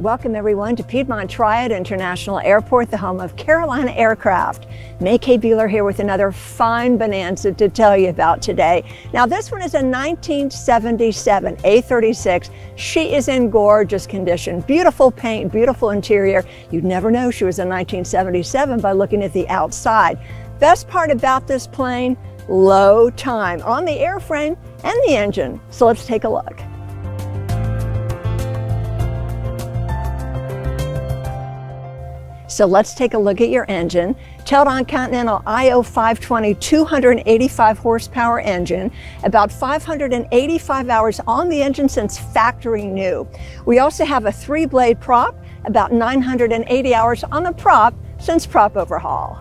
Welcome everyone to Piedmont Triad International Airport, the home of Carolina Aircraft. May K. Bueller here with another fine Bonanza to tell you about today. Now this one is a 1977 A36. She is in gorgeous condition. Beautiful paint, beautiful interior. You'd never know she was a 1977 by looking at the outside. Best part about this plane, low time on the airframe and the engine. So let's take a look. So let's take a look at your engine. Teledyne Continental IO 520 285 horsepower engine, about 585 hours on the engine since factory new. We also have a three blade prop, about 980 hours on the prop since prop overhaul.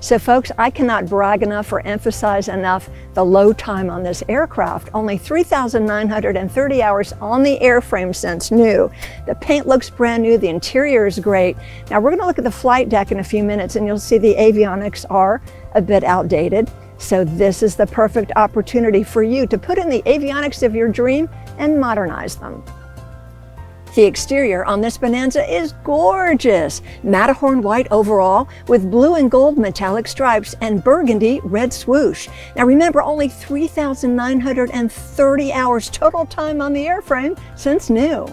So folks, I cannot brag enough or emphasize enough the low time on this aircraft. Only 3,930 hours on the airframe since new. The paint looks brand new, the interior is great. Now we're gonna look at the flight deck in a few minutes and you'll see the avionics are a bit outdated. So this is the perfect opportunity for you to put in the avionics of your dream and modernize them. The exterior on this Bonanza is gorgeous. Matterhorn white overall with blue and gold metallic stripes and burgundy red swoosh. Now remember, only 3,930 hours total time on the airframe since new.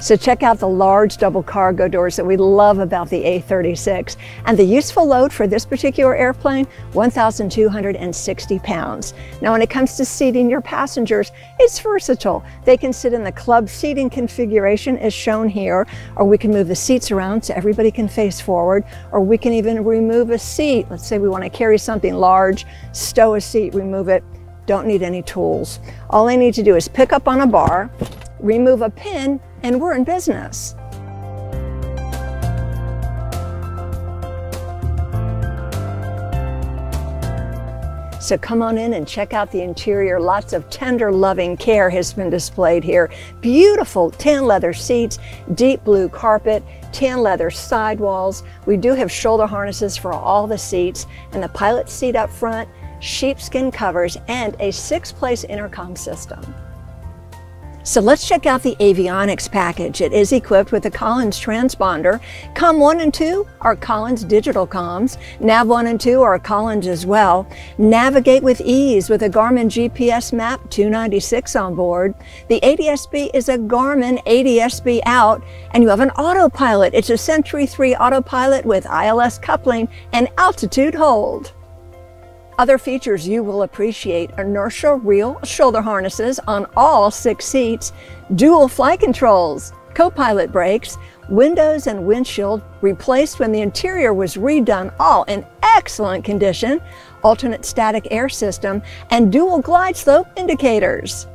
So check out the large double cargo doors that we love about the A36. And the useful load for this particular airplane, 1,260 pounds. Now when it comes to seating your passengers, it's versatile. They can sit in the club seating configuration as shown here, or we can move the seats around so everybody can face forward, or we can even remove a seat. Let's say we want to carry something large, stow a seat, remove it. Don't need any tools. All I need to do is pick up on a bar, remove a pin, and we're in business. So come on in and check out the interior. Lots of tender, loving care has been displayed here. Beautiful tan leather seats, deep blue carpet, tan leather sidewalls. We do have shoulder harnesses for all the seats and the pilot seat up front, sheepskin covers, and a six-place intercom system. So let's check out the avionics package. It is equipped with a Collins transponder. COM 1 and 2 are Collins digital comms. NAV 1 and 2 are Collins as well. Navigate with ease with a Garmin GPS map 296 on board. The ADSB is a Garmin ADSB out and you have an autopilot. It's a Century 3 autopilot with ILS coupling and altitude hold. Other features you will appreciate inertial reel shoulder harnesses on all six seats, dual flight controls, co-pilot brakes, windows and windshield replaced when the interior was redone, all in excellent condition, alternate static air system, and dual glide slope indicators.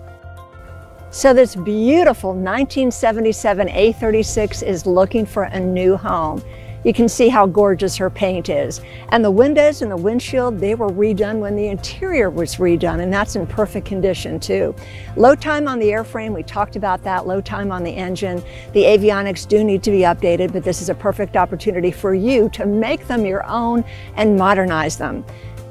So this beautiful 1977 A36 is looking for a new home. You can see how gorgeous her paint is. And the windows and the windshield, they were redone when the interior was redone, and that's in perfect condition too. Low time on the airframe, we talked about that, low time on the engine. The avionics do need to be updated, but this is a perfect opportunity for you to make them your own and modernize them.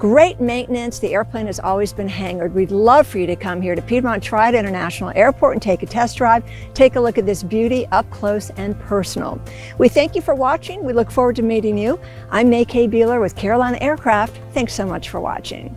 Great maintenance. The airplane has always been hangared. We'd love for you to come here to Piedmont Triad International Airport and take a test drive. Take a look at this beauty up close and personal. We thank you for watching. We look forward to meeting you. I'm May K. Bueller with Carolina Aircraft. Thanks so much for watching.